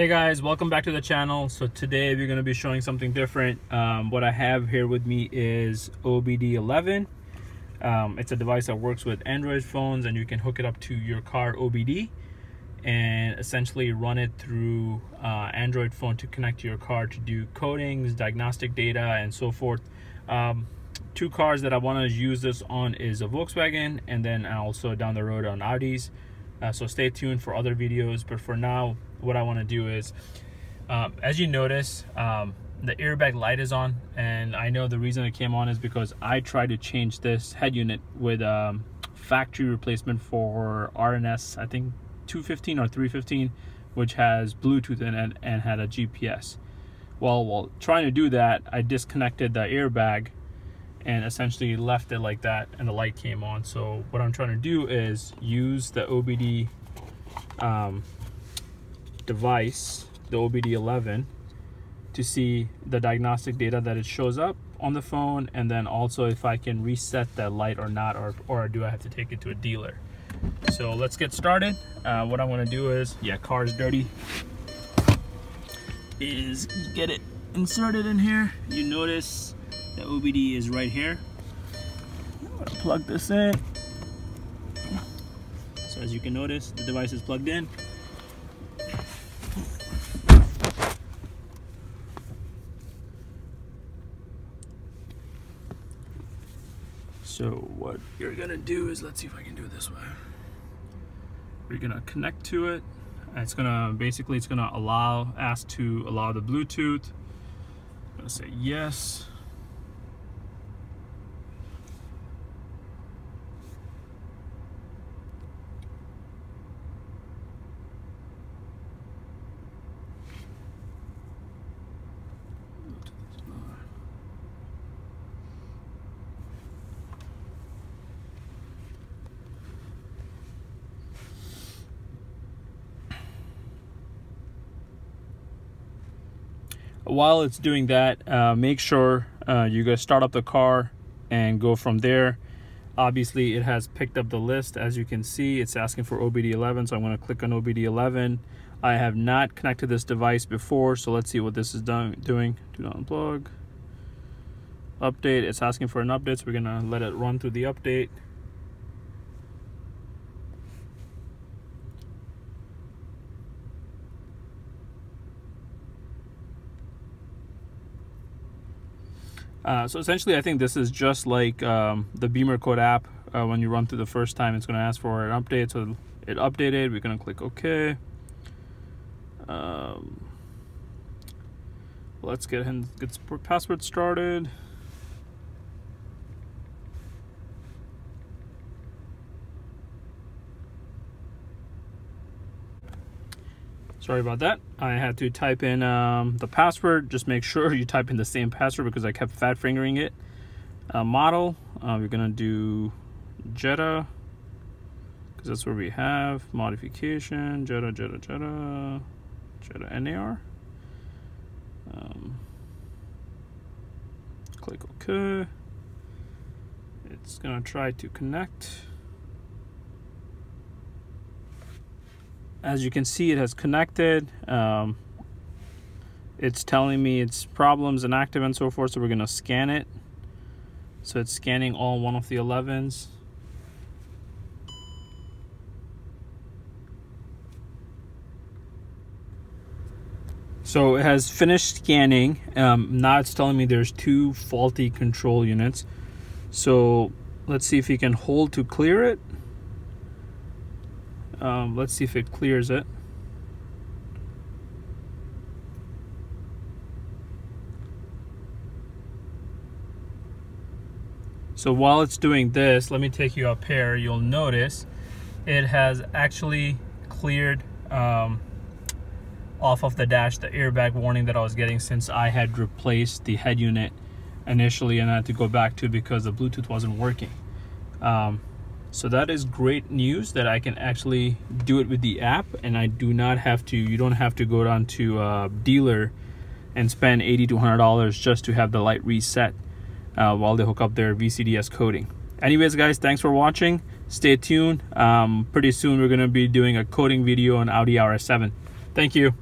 Hey guys, welcome back to the channel. So today we're going to be showing something different. Um, what I have here with me is OBDeleven. Um, it's a device that works with Android phones and you can hook it up to your car OBD and essentially run it through uh, Android phone to connect to your car to do codings, diagnostic data, and so forth. Um, two cars that I want to use this on is a Volkswagen and then also down the road on Audis. Uh, so stay tuned for other videos. But for now, what I want to do is, um, as you notice, um, the airbag light is on. And I know the reason it came on is because I tried to change this head unit with um, factory replacement for RNS, I think 215 or 315, which has Bluetooth in it and had a GPS. Well, while trying to do that, I disconnected the airbag and essentially left it like that and the light came on so what I'm trying to do is use the OBD um, device the OBDeleven to see the diagnostic data that it shows up on the phone and then also if I can reset the light or not or, or do I have to take it to a dealer so let's get started uh, what I want to do is yeah car's dirty is get it inserted in here you notice the OBD is right here. I'm gonna plug this in. So as you can notice, the device is plugged in. So what you're gonna do is, let's see if I can do it this way. You're gonna connect to it. It's gonna, basically it's gonna allow, ask to allow the Bluetooth. I'm gonna say yes. While it's doing that, uh, make sure uh, you guys start up the car and go from there. Obviously, it has picked up the list. As you can see, it's asking for OBDeleven, so I'm going to click on OBDeleven. I have not connected this device before, so let's see what this is doing. Do not unplug. Update, it's asking for an update, so we're going to let it run through the update. Uh, so essentially, I think this is just like um, the BimmerCode app. Uh, when you run through the first time, it's going to ask for an update. So it updated. We're going to click OK. Um, let's get him get password started. Sorry about that. I had to type in um, the password. Just make sure you type in the same password because I kept fat fingering it. Uh, model, uh, we're gonna do Jetta because that's where we have modification, Jetta, Jetta, Jetta, Jetta NAR. Um, click OK. It's gonna try to connect. As you can see it has connected. Um, it's telling me its problems inactive and so forth so we're gonna scan it. So it's scanning all one of the 11s so it has finished scanning. Um, now it's telling me there's two faulty control units. So let's see if you can hold to clear it um, let's see if it clears it. So while it's doing this, let me take you up here. You'll notice it has actually cleared um, off of the dash the airbag warning that I was getting since I had replaced the head unit initially and I had to go back to because the Bluetooth wasn't working. Um, so that is great news that I can actually do it with the app and I do not have to, you don't have to go down to a dealer and spend 80 to $100 just to have the light reset uh, while they hook up their VCDS coding. Anyways, guys, thanks for watching. Stay tuned. Um, pretty soon we're going to be doing a coding video on Audi RS7. Thank you.